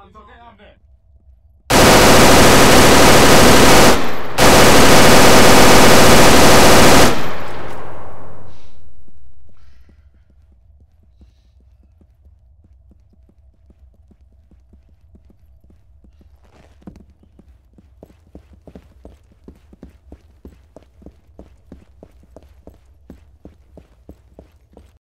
I'm okay, I'm there.